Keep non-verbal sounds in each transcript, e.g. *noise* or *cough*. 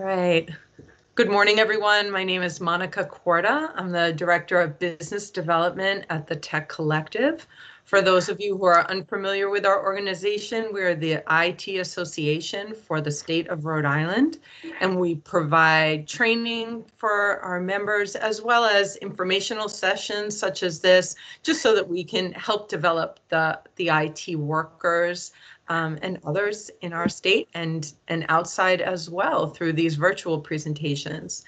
All right. Good morning, everyone. My name is Monica Corda. I'm the Director of Business Development at the Tech Collective. For those of you who are unfamiliar with our organization, we're the IT Association for the state of Rhode Island, and we provide training for our members as well as informational sessions such as this, just so that we can help develop the, the IT workers um, and others in our state and, and outside as well through these virtual presentations.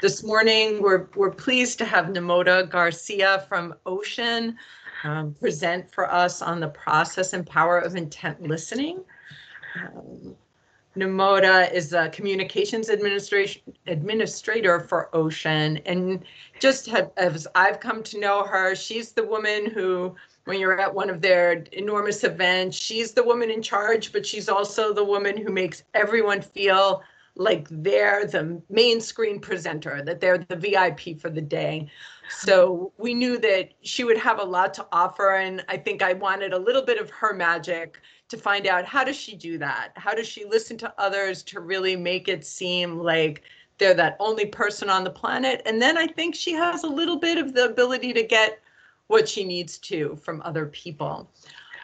This morning, we're, we're pleased to have Nimota Garcia from OSHEAN um, present for us on the process and power of intent listening. Um, Nimota is a communications administrator for OSHEAN, and just have, as I've come to know her, she's the woman who when you're at one of their enormous events. She's the woman in charge, but she's also the woman who makes everyone feel like they're the main screen presenter, that they're the VIP for the day. So we knew that she would have a lot to offer. And I think I wanted a little bit of her magic to find out how does she do that? How does she listen to others to really make it seem like they're that only person on the planet? And then I think she has a little bit of the ability to get what she needs to from other people.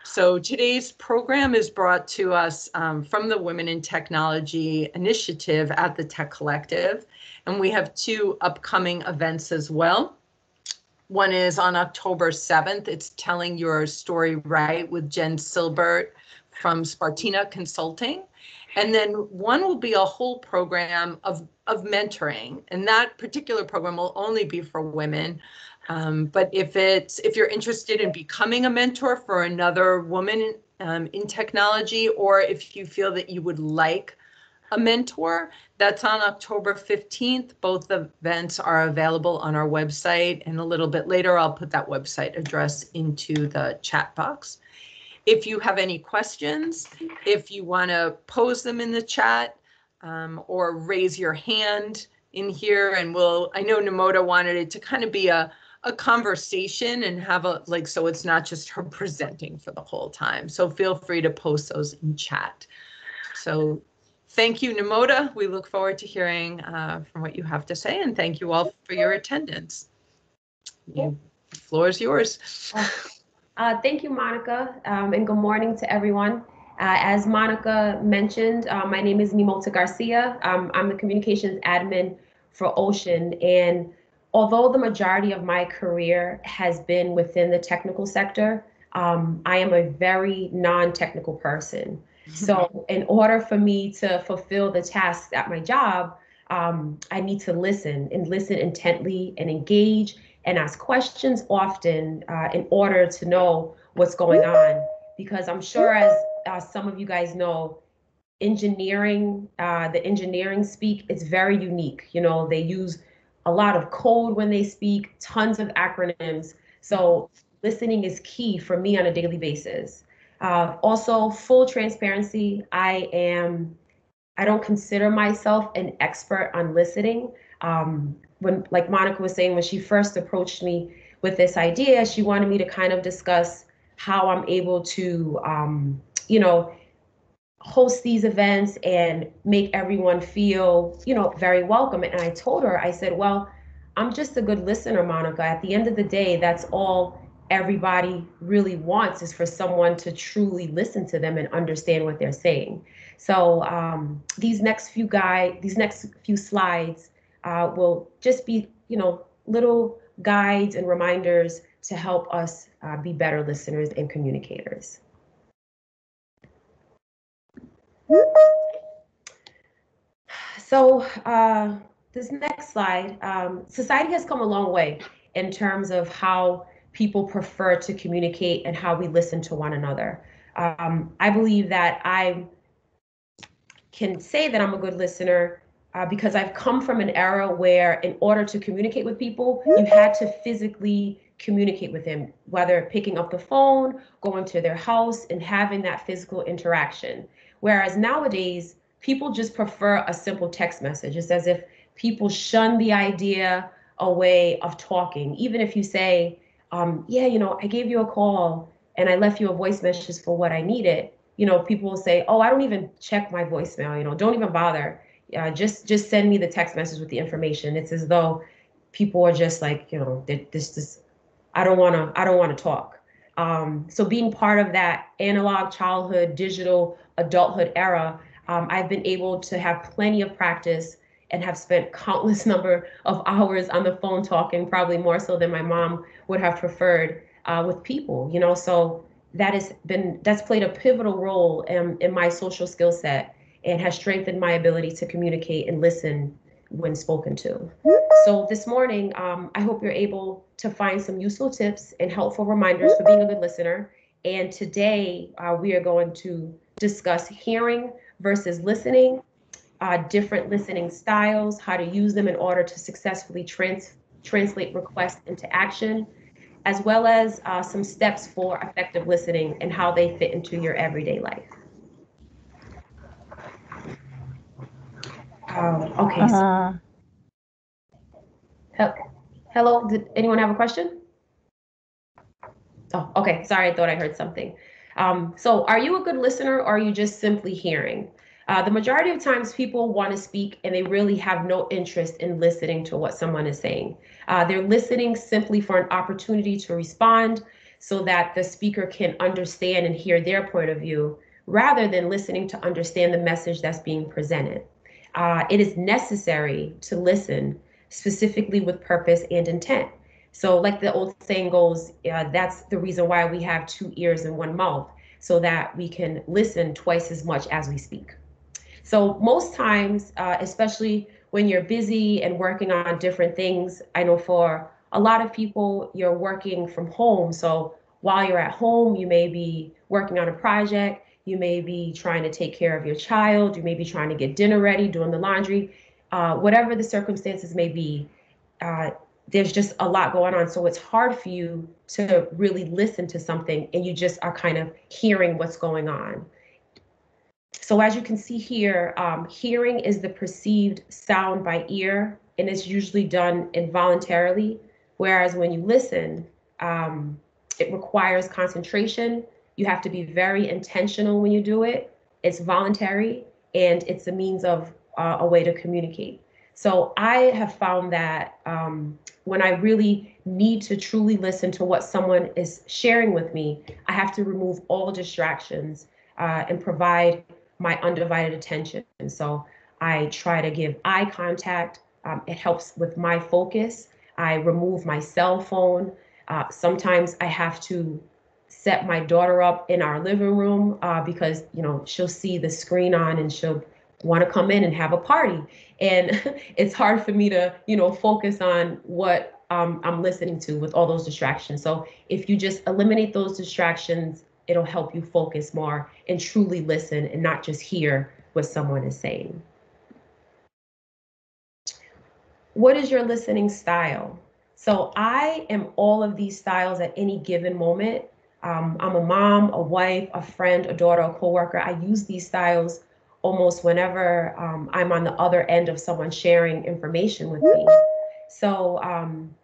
So today's program is brought to us um, from the Women in Technology initiative at the Tech Collective. And we have two upcoming events as well. One is on October 7th. It's Telling Your Story Right with Jen Silbert from Spartina Consulting. And then one will be a whole program of, of mentoring. And that particular program will only be for women. Um, but if it's if you're interested in becoming a mentor for another woman um, in technology, or if you feel that you would like a mentor, that's on October 15th. Both events are available on our website, and a little bit later, I'll put that website address into the chat box. If you have any questions, if you want to pose them in the chat um, or raise your hand in here, and we'll, I know Nimota wanted it to kind of be a, a conversation and have a like so it's not just her presenting for the whole time. So feel free to post those in chat. So thank you, Nimota. We look forward to hearing uh, from what you have to say and thank you all for your attendance. The floor is yours. Uh, thank you, Monica, um, and good morning to everyone. Uh, as Monica mentioned, uh, my name is Nimota Garcia. Um, I'm the communications admin for OSHEAN, and although the majority of my career has been within the technical sector, um, I am a very non-technical person. *laughs* So in order for me to fulfill the tasks at my job, um, I need to listen and listen intently and engage and ask questions often uh, in order to know what's going on. Because I'm sure, as uh, some of you guys know, engineering, uh, the engineering speak is very unique. You know, they use a lot of code when they speak, tons of acronyms. So listening is key for me on a daily basis. Uh, also, full transparency, I am, I don't consider myself an expert on listening. Um, when, like Monica was saying, when she first approached me with this idea, she wanted me to kind of discuss how I'm able to, um, you know, host these events and make everyone feel, you know, very welcome. And I told her, I said, well, I'm just a good listener, Monica. At the end of the day, that's all everybody really wants is for someone to truly listen to them and understand what they're saying. So um, these next few guide, these next few slides uh, will just be, you know, little guides and reminders to help us uh, be better listeners and communicators. So uh, this next slide, um, society has come a long way in terms of how people prefer to communicate and how we listen to one another. Um, I believe that I can say that I'm a good listener uh, because I've come from an era where in order to communicate with people, you had to physically communicate with them, whether picking up the phone, going to their house and having that physical interaction. Whereas nowadays, people just prefer a simple text message. It's as if people shun the idea away of talking. Even if you say, um, yeah, you know, I gave you a call and I left you a voice message for what I needed, you know, people will say, oh, I don't even check my voicemail, you know, don't even bother. Uh, just just send me the text message with the information. It's as though people are just like, you know, this this I don't want to I don't want to talk. Um, so being part of that analog childhood, digital adulthood era, um, I've been able to have plenty of practice and have spent countless *laughs* number of hours on the phone talking, probably more so than my mom would have preferred uh, with people. You know, so that has been that's played a pivotal role in, in my social skill set and has strengthened my ability to communicate and listen when spoken to. So this morning, um, I hope you're able to find some useful tips and helpful reminders for being a good listener. And today uh, we are going to discuss hearing versus listening, uh, different listening styles, how to use them in order to successfully trans translate requests into action, as well as uh, some steps for effective listening and how they fit into your everyday life. Um, okay. So, Uh, hello, did anyone have a question? Oh, okay. Sorry, I thought I heard something. Um, so, are you a good listener or are you just simply hearing? Uh, the majority of times, people want to speak and they really have no interest in listening to what someone is saying. Uh, they're listening simply for an opportunity to respond so that the speaker can understand and hear their point of view rather than listening to understand the message that's being presented. Uh, it is necessary to listen specifically with purpose and intent. So, like the old saying goes, uh, that's the reason why we have two ears and one mouth, so that we can listen twice as much as we speak. So, most times, uh, especially when you're busy and working on different things, I know for a lot of people, you're working from home. So, while you're at home, you may be working on a project, you may be trying to take care of your child, you may be trying to get dinner ready, doing the laundry, uh, whatever the circumstances may be. Uh, there's just a lot going on. So it's hard for you to really listen to something and you just are kind of hearing what's going on. So as you can see here, um, hearing is the perceived sound by ear and it's usually done involuntarily. Whereas when you listen, um, it requires concentration. You have to be very intentional when you do it. It's voluntary and it's a means of uh, a way to communicate. So I have found that um, when I really need to truly listen to what someone is sharing with me, I have to remove all distractions uh, and provide my undivided attention. And so I try to give eye contact. Um, it helps with my focus. I remove my cell phone. Uh, sometimes I have to set my daughter up in our living room uh, because you know she'll see the screen on and she'll want to come in and have a party. And *laughs* it's hard for me to you know focus on what um, i'm listening to with all those distractions. So if you just eliminate those distractions it'll help you focus more and truly listen and not just hear what someone is saying. What is your listening style? So i am all of these styles at any given moment um, i'm a mom a wife a friend a daughter a coworker i use these styles almost whenever um, I'm on the other end of someone sharing information with me. So um,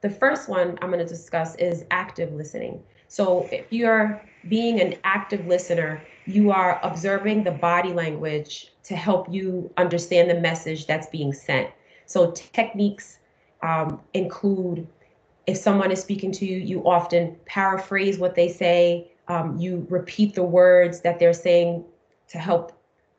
the first one I'm going to discuss is active listening. So if you're being an active listener, you are observing the body language to help you understand the message that's being sent. So techniques um, include if someone is speaking to you, you often paraphrase what they say. Um, you repeat the words that they're saying to help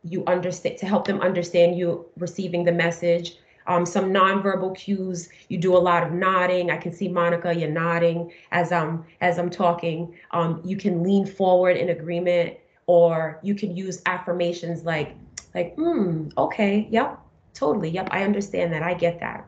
you understand to help them understand you receiving the message. Um, some nonverbal cues. You do a lot of nodding. I can see Monica, you're nodding as I'm as I'm talking. Um, you can lean forward in agreement, or you can use affirmations like like hmm, okay, yep, totally, yep, I understand that, I get that.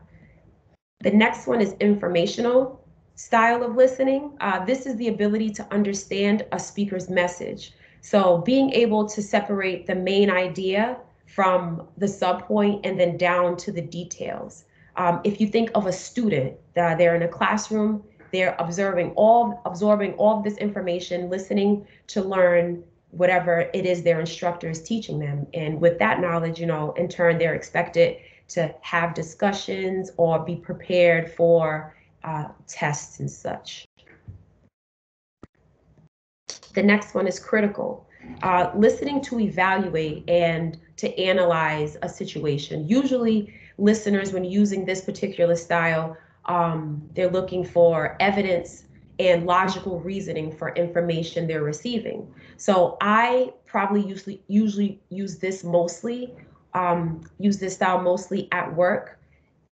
The next one is informational style of listening. Uh, this is the ability to understand a speaker's message. So being able to separate the main idea from the subpoint and then down to the details. Um, if you think of a student, uh, they're in a classroom, they're observing all, absorbing all of this information, listening to learn whatever it is their instructor is teaching them. And with that knowledge, you know, in turn, they're expected to have discussions or be prepared for uh, tests and such. The next one is critical. uh, listening to evaluate and to analyze a situation. Usually, listeners, when using this particular style, um, they're looking for evidence and logical reasoning for information they're receiving. So I probably usually usually use this mostly, um, use this style mostly at work,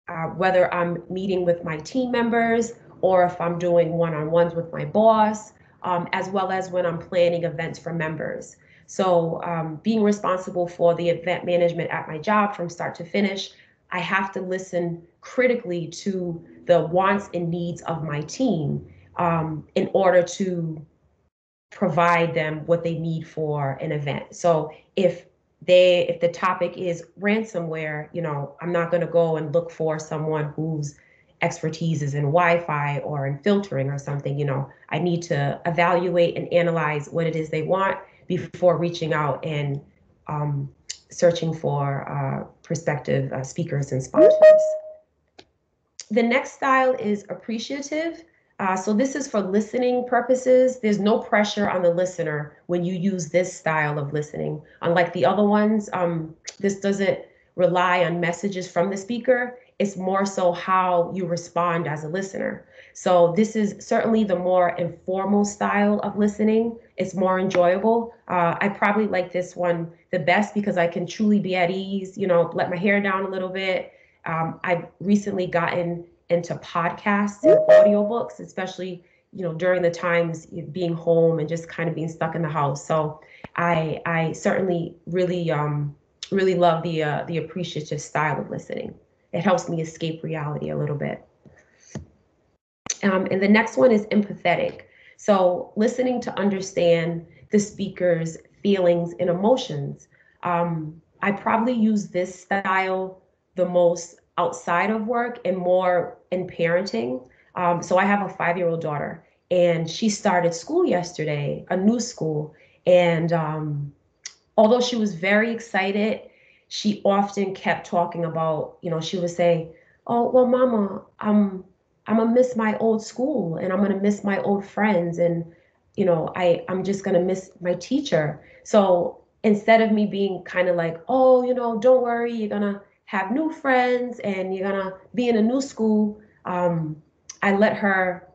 uh, whether I'm meeting with my team members or if I'm doing one-on-ones with my boss, um, as well as when I'm planning events for members. So um, being responsible for the event management at my job from start to finish, I have to listen critically to the wants and needs of my team um, in order to provide them what they need for an event. So if they if the topic is ransomware, you know, I'm not going to go and look for someone whose expertise is in Wi-Fi or in filtering or something, you know, I need to evaluate and analyze what it is they want before reaching out and um, searching for uh, prospective uh, speakers and sponsors. The next style is appreciative. Uh, so this is for listening purposes. There's no pressure on the listener when you use this style of listening. Unlike the other ones, um, this doesn't rely on messages from the speaker. It's more so how you respond as a listener. So this is certainly the more informal style of listening. It's more enjoyable. Uh, I probably like this one the best because I can truly be at ease, you know, let my hair down a little bit. Um, I've recently gotten into podcasts and audiobooks, especially you know during the times being home and just kind of being stuck in the house. So I I certainly really um really love the uh, the appreciative style of listening. It helps me escape reality a little bit. Um, and the next one is empathetic. So listening to understand the speaker's feelings and emotions. Um, I probably use this style the most outside of work and more in parenting. Um, so I have a five year old daughter and she started school yesterday, a new school. And um, although she was very excited, she often kept talking about, you know, she would say, Oh, well, mama, I'm I'm gonna miss my old school and I'm gonna miss my old friends and you know, I I'm just gonna miss my teacher. So instead of me being kind of like, oh, you know, don't worry, you're gonna have new friends and you're gonna be in a new school, um, I let her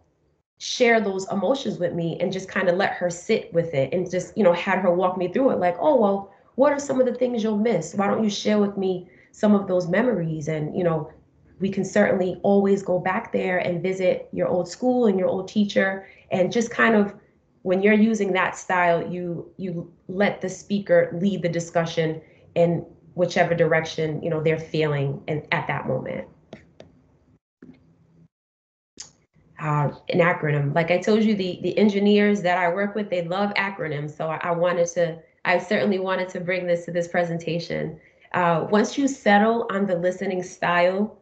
share those emotions with me and just kind of let her sit with it and just, you know, had her walk me through it like, oh, well, what are some of the things you'll miss? Why don't you share with me some of those memories? And, you know, we can certainly always go back there and visit your old school and your old teacher and just kind of when you're using that style you you let the speaker lead the discussion and whichever direction you know they're feeling and at that moment. Uh, an acronym, like I told you, the the engineers that I work with, they love acronyms. So I, I wanted to, I certainly wanted to bring this to this presentation. Uh, once you settle on the listening style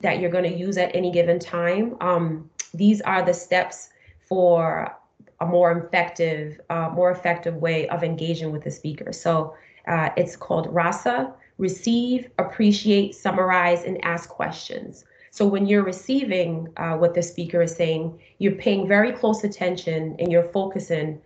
that you're going to use at any given time, um, these are the steps for a more effective, uh, more effective way of engaging with the speaker. So uh, it's called RASA, receive, appreciate, summarize, and ask questions. So when you're receiving uh, what the speaker is saying, you're paying very close attention and you're focusing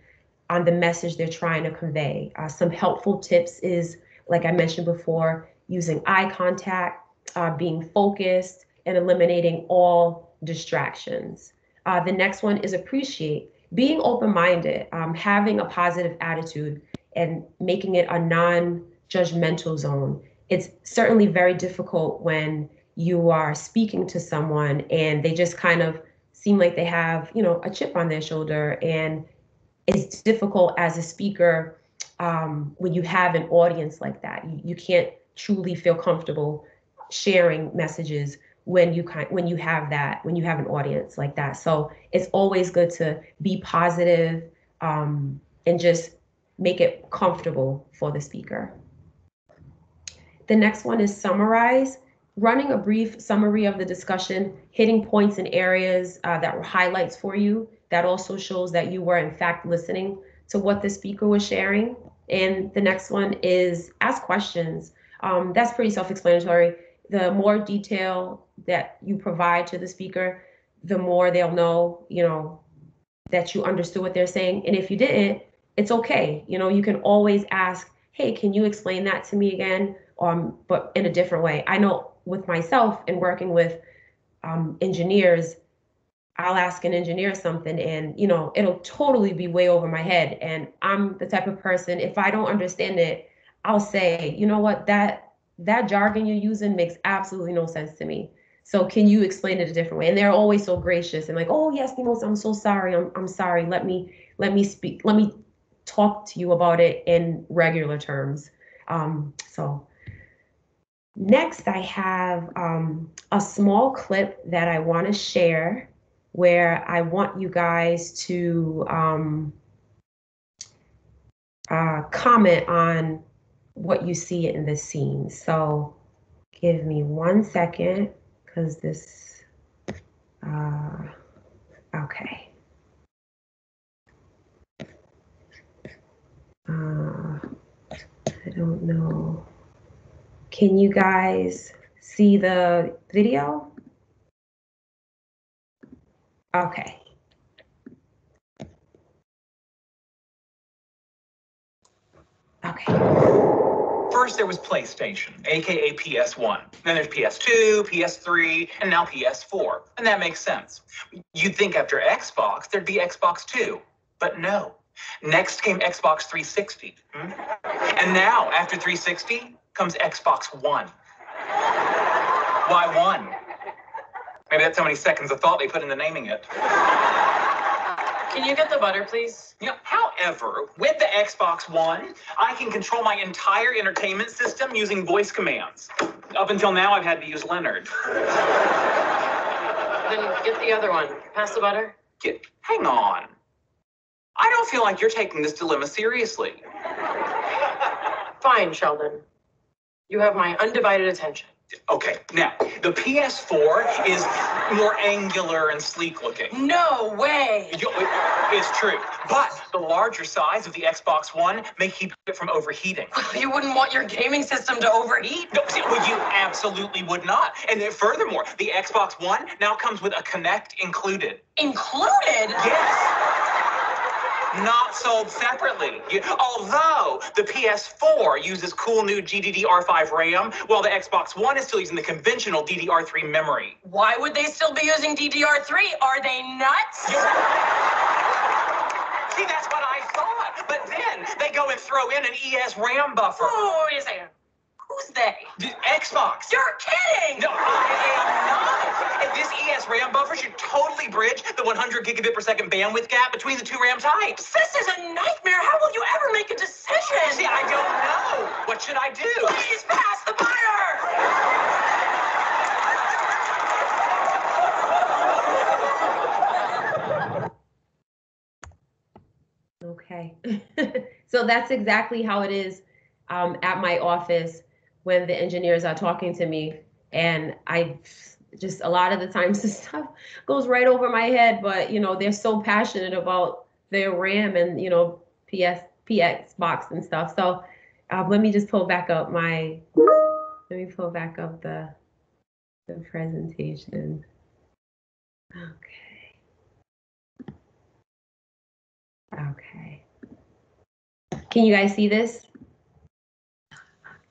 on the message they're trying to convey. Uh, some helpful tips is, like I mentioned before, using eye contact, uh, being focused, and eliminating all distractions. Uh, the next one is appreciate, being open minded, um, having a positive attitude and making it a non-judgmental zone. It's certainly very difficult when you are speaking to someone and they just kind of seem like they have, you know, a chip on their shoulder. And it's difficult as a speaker um, when you have an audience like that. You, you can't truly feel comfortable sharing messages when you kind when you have that when you have an audience like that so it's always good to be positive um, and just make it comfortable for the speaker. The next one is summarize, running a brief summary of the discussion, hitting points and areas uh, that were highlights for you. That also shows that you were in fact listening to what the speaker was sharing. And the next one is ask questions. Um, that's pretty self-explanatory. The more detail that you provide to the speaker, the more they'll know, you know, that you understood what they're saying. And if you didn't, it's okay. You know, you can always ask, hey, can you explain that to me again? Um, but in a different way. I know with myself and working with um, engineers, I'll ask an engineer something and you know it'll totally be way over my head and I'm the type of person if I don't understand it I'll say you know what that that jargon you're using makes absolutely no sense to me so can you explain it a different way and they're always so gracious and like oh yes Nimos I'm so sorry I'm I'm sorry let me let me speak let me talk to you about it in regular terms um, so next I have um, a small clip that I want to share where I want you guys to um, uh, comment on what you see in the scene. So give me one second because this, uh, okay. Uh, I don't know. Can you guys see the video? Okay. Okay. First, there was PlayStation, aka PS1. Then there's PS2, PS3, and now PS4. And that makes sense. You'd think after Xbox, there'd be Xbox 2. But no. Next came Xbox 360. Hmm? And now, after 360, comes Xbox One. Why one? Maybe that's how many seconds of thought they put into naming it. Can you get the butter, please? Know, however, with the Xbox One, I can control my entire entertainment system using voice commands. Up until now, I've had to use Leonard. Then get the other one. Pass the butter. Get, hang on. I don't feel like you're taking this dilemma seriously. Fine, Sheldon. You have my undivided attention. Okay, now, the PS4 is more angular and sleek looking. No way! You- It's true. But the larger size of the Xbox One may keep it from overheating. You wouldn't want your gaming system to overheat? No, see, well, you absolutely would not. And then furthermore, the Xbox One now comes with a Kinect included. Included? Yes. Not sold separately. You- although the PS4 uses cool new GDDR5 RAM, while the Xbox One is still using the conventional DDR3 memory. Why would they still be using DDR3? Are they nuts? See, that's what I thought. But then they go and throw in an ES RAM buffer. Oh, wait a second. Who's they? The Xbox. You're kidding! No, I am not. And this ES RAM buffer should totally bridge the 100 gigabit per second bandwidth gap between the two RAM types. This is a nightmare. How will you ever make a decision? See, I don't know. What should I do? Please pass the butter! Okay. *laughs* so that's exactly how it is um, at my office when the engineers are talking to me. And I just, a lot of the times, *laughs* this stuff goes right over my head, but you know, they're so passionate about their RAM and, you know, PS, PX box and stuff. So uh, let me just pull back up my, let me pull back up the, the presentation. Okay. Okay. Can you guys see this?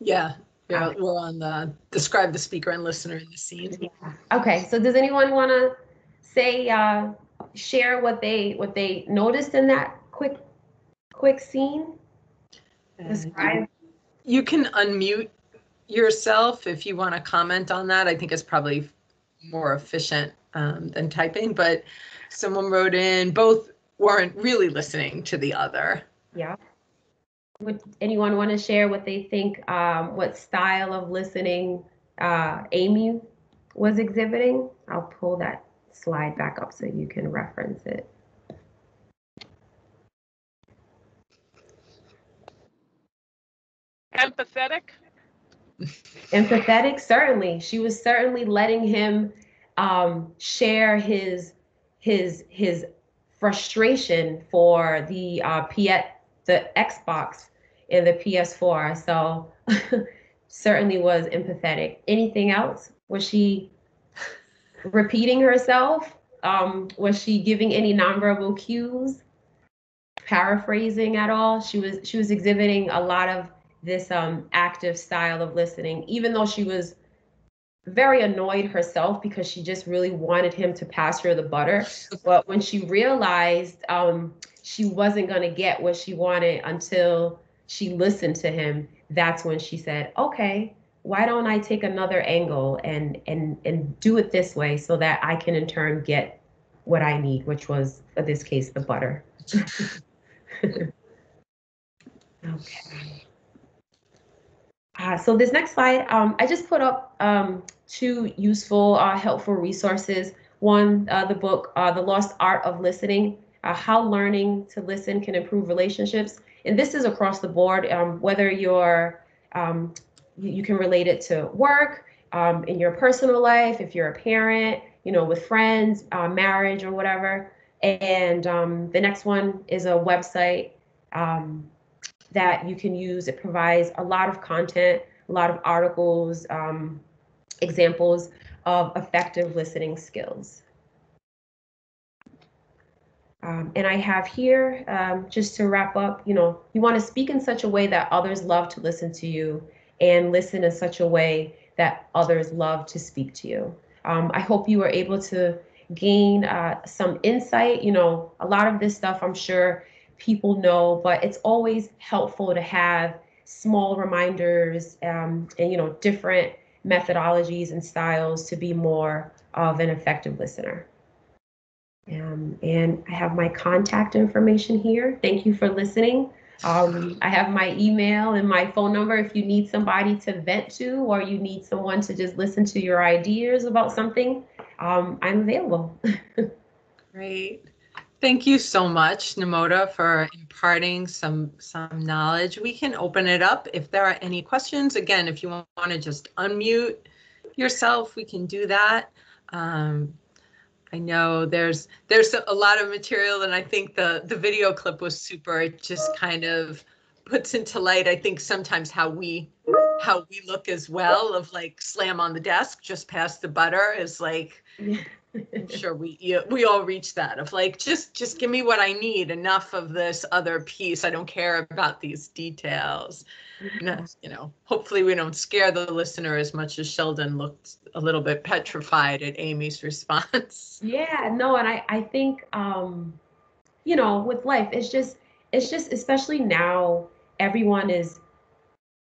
Yeah, yeah, we're on the, describe the speaker and listener in the scene. Yeah. Okay, so does anyone want to say, uh, share what they, what they noticed in that quick, quick scene? Describe. You can unmute yourself if you want to comment on that. I think it's probably more efficient um, than typing, but someone wrote in, both weren't really listening to the other. Yeah. Would anyone want to share what they think, um, what style of listening uh, Amy was exhibiting? I'll pull that slide back up so you can reference it. empathetic. empathetic certainly she was certainly letting him um, share his his his frustration for the uh, PS, the Xbox and the PS4. So *laughs* certainly was empathetic. Anything else? Was she repeating herself? Um, was she giving any nonverbal cues? paraphrasing at all. She was she was exhibiting a lot of this um, active style of listening, even though she was very annoyed herself because she just really wanted him to pass her the butter. But when she realized um, she wasn't going to get what she wanted until she listened to him, that's when she said, "Okay, why don't I take another angle and and and do it this way so that I can in turn get what I need, which was in this case the butter." *laughs* okay. Uh, so this next slide, um, I just put up um, two useful, uh, helpful resources. One, uh, the book, uh, The Lost Art of Listening, uh, How Learning to Listen Can Improve Relationships. And this is across the board, um, whether you're, um, you, you, can relate it to work, um, in your personal life, if you're a parent, you know, with friends, uh, marriage or whatever. And um, the next one is a website um, that you can use. It provides a lot of content, a lot of articles, examples of effective listening skills. Um, and I have here, um, just to wrap up, you know, you want to speak in such a way that others love to listen to you and listen in such a way that others love to speak to you. Um, I hope you were able to gain uh, some insight. You know, a lot of this stuff I'm sure people know, but it's always helpful to have small reminders um, and, you know, different methodologies and styles to be more of an effective listener. Um, and I have my contact information here. Thank you for listening. Um, I have my email and my phone number if you need somebody to vent to or you need someone to just listen to your ideas about something. Um, I'm available. *laughs* Great. Thank you so much, Nimota, for imparting some some knowledge. We can open it up if there are any questions. Again, if you want to just unmute yourself, we can do that. Um, I know there's there's a lot of material, and I think the the video clip was super. It just kind of puts into light, I think, sometimes how we how we look as well. Of like slam on the desk, just past the butter is like. I'm *laughs* sure we you, we all reach that of like just just give me what I need enough of this other piece I don't care about these details mm-hmm. you know hopefully we don't scare the listener as much as Sheldon looked a little bit petrified at Amy's response *laughs* yeah no and I I think um you know with life it's just it's just especially now everyone is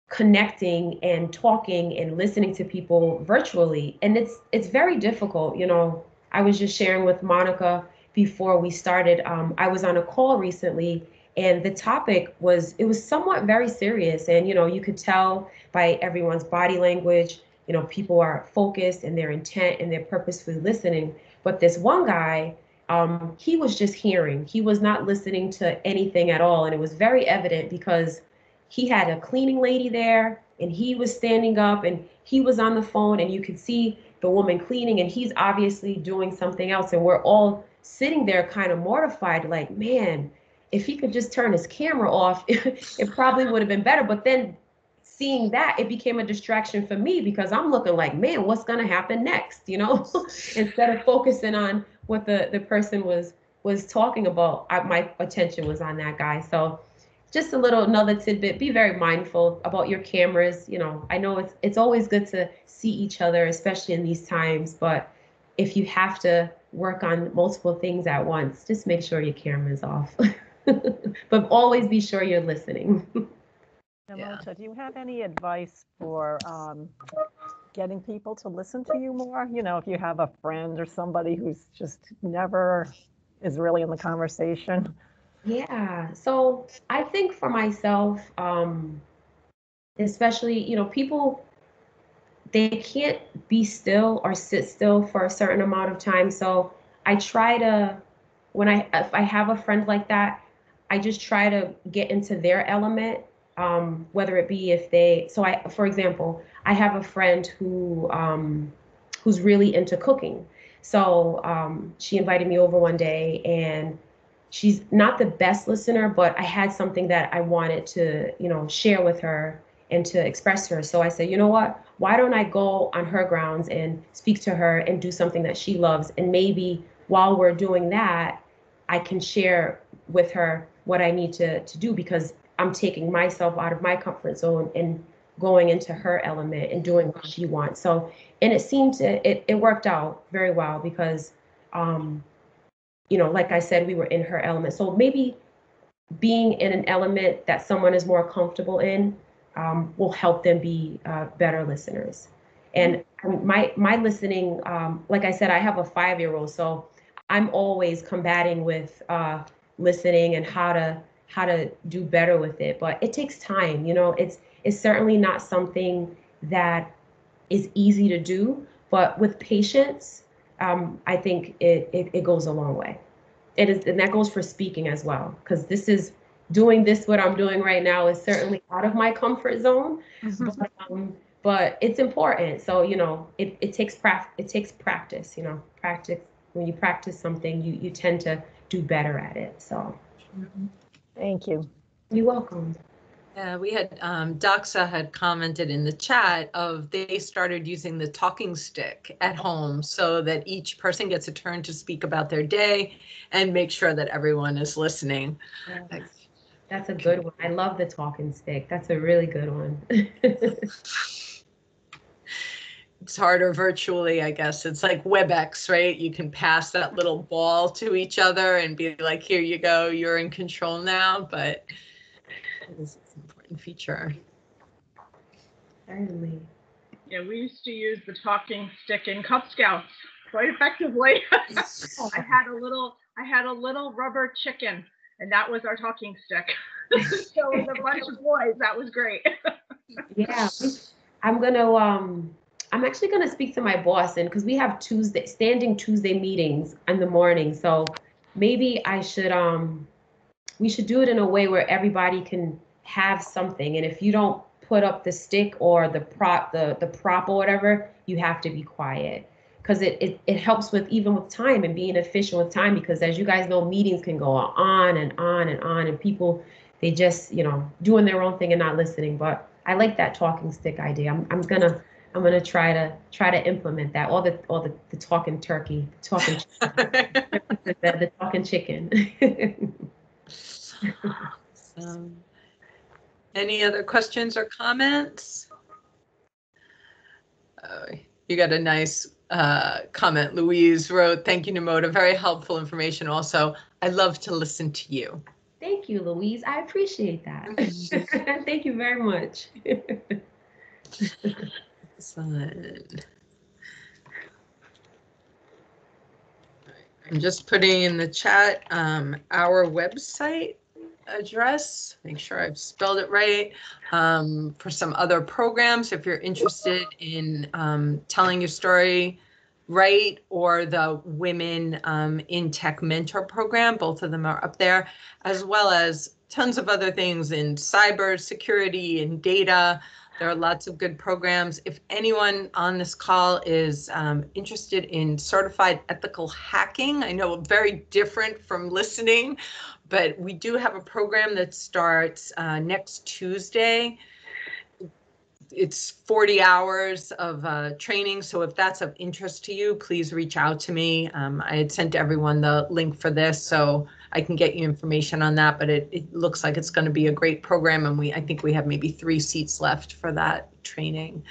connecting and talking and listening to people virtually and it's it's very difficult you know I was just sharing with Monica before we started. Um, I was on a call recently and the topic was it was somewhat very serious and you know you could tell by everyone's body language you know people are focused and their intent and they're purposefully listening. But this one guy um, he was just hearing. He was not listening to anything at all. And it was very evident because he had a cleaning lady there and he was standing up and he was on the phone and you could see the woman cleaning and he's obviously doing something else. And we're all sitting there kind of mortified like man if he could just turn his camera off *laughs* it probably would have been better. But then seeing that it became a distraction for me because i'm looking like man what's going to happen next? You know? *laughs* Instead of focusing on what the the person was was talking about I, my attention was on that guy. So just a little another tidbit be very mindful about your cameras. You know i know it's it's always good to see each other especially in these times but if you have to work on multiple things at once just make sure your camera's off. *laughs* But always be sure you're listening *laughs* yeah. do you have any advice for um, getting people to listen to you more you know if you have a friend or somebody who's just never is really in the conversation yeah. So I think for myself, um, especially, you know, people they can't be still or sit still for a certain amount of time. So I try to when I if I have a friend like that, I just try to get into their element. Um, whether it be if they so I for example, I have a friend who um, who's really into cooking. So um, she invited me over one day and she's not the best listener, but I had something that I wanted to, you know, share with her and to express her. So I said, you know what? Why don't I go on her grounds and speak to her and do something that she loves? And maybe while we're doing that, I can share with her what I need to to do because I'm taking myself out of my comfort zone and going into her element and doing what she wants. So, and it seemed to it it worked out very well because um you know, like I said, we were in her element. So maybe being in an element that someone is more comfortable in um, will help them be uh, better listeners. And my my listening, um, like I said, I have a five year old, so I'm always combating with uh, listening and how to how to do better with it. But it takes time. You know, it's it's certainly not something that is easy to do, but with patience, um, I think it, it it goes a long way. It is, and that goes for speaking as well, because this is doing this what I'm doing right now is certainly out of my comfort zone, but, um, but it's important. So you know, it, it takes pra- it takes practice. You know, practice. When you practice something, you you tend to do better at it. So Thank you. you're welcome. Yeah, we had, um, Doxa had commented in the chat of they started using the talking stick at home so that each person gets a turn to speak about their day and make sure that everyone is listening. That's a good one. I love the talking stick. That's a really good one. *laughs* It's harder virtually, I guess. It's like WebEx, right? You can pass that little ball to each other and be like, here you go, you're in control now, but it is an important feature. Certainly. Yeah, we used to use the talking stick in Cub Scouts quite effectively. *laughs* I had a little, I had a little rubber chicken, and that was our talking stick. *laughs* so with a bunch of boys, that was great. *laughs* Yeah, I'm gonna um I'm actually gonna speak to my boss and because we have Tuesday standing Tuesday meetings in the morning. So maybe I should um we should do it in a way where everybody can have something. And if you don't put up the stick or the prop the the prop or whatever, you have to be quiet. Because it, it it helps with even with time and being efficient with time because as you guys know, meetings can go on and on and on and people they just, you know, doing their own thing and not listening. But I like that talking stick idea. I'm, I'm gonna I'm gonna try to try to implement that. All the all the, the talking turkey, talking *laughs* the, the talking chicken. Um, Any other questions or comments? Uh, You got a nice uh, comment. Louise wrote, thank you, Nimota. Very helpful information. Also, I love to listen to you. Thank you, Louise. I appreciate that. *laughs* *laughs* Thank you very much. Excellent. I'm just putting in the chat um, our website address, make sure I've spelled it right, um, for some other programs, if you're interested in um, telling your story right, or the Women um, in Tech Mentor Program, both of them are up there, as well as tons of other things in cyber security and data. There are lots of good programs. If anyone on this call is um, interested in certified ethical hacking, I know very different from listening, but we do have a program that starts uh, next Tuesday. It's 40 hours of uh, training, so if that's of interest to you, please reach out to me. Um, I had sent everyone the link for this, so I can get you information on that, but it, it looks like it's going to be a great program, and we I think we have maybe three seats left for that training.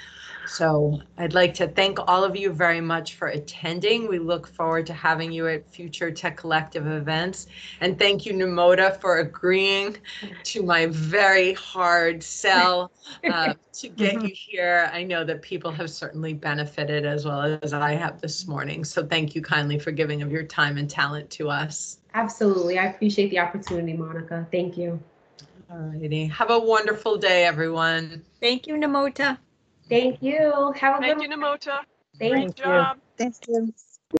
So I'd like to thank all of you very much for attending. We look forward to having you at future Tech Collective events. And thank you, Nimota, for agreeing to my very hard sell uh, to *laughs* get you here. I know that people have certainly benefited as well as I have this morning. So thank you kindly for giving of your time and talent to us. Absolutely. I appreciate the opportunity, Monica. Thank you. All righty. Have a wonderful day, everyone. Thank you, Nimota. Thank you. Have a Thank good you, Nimota. Thank Great you. job. Thank you.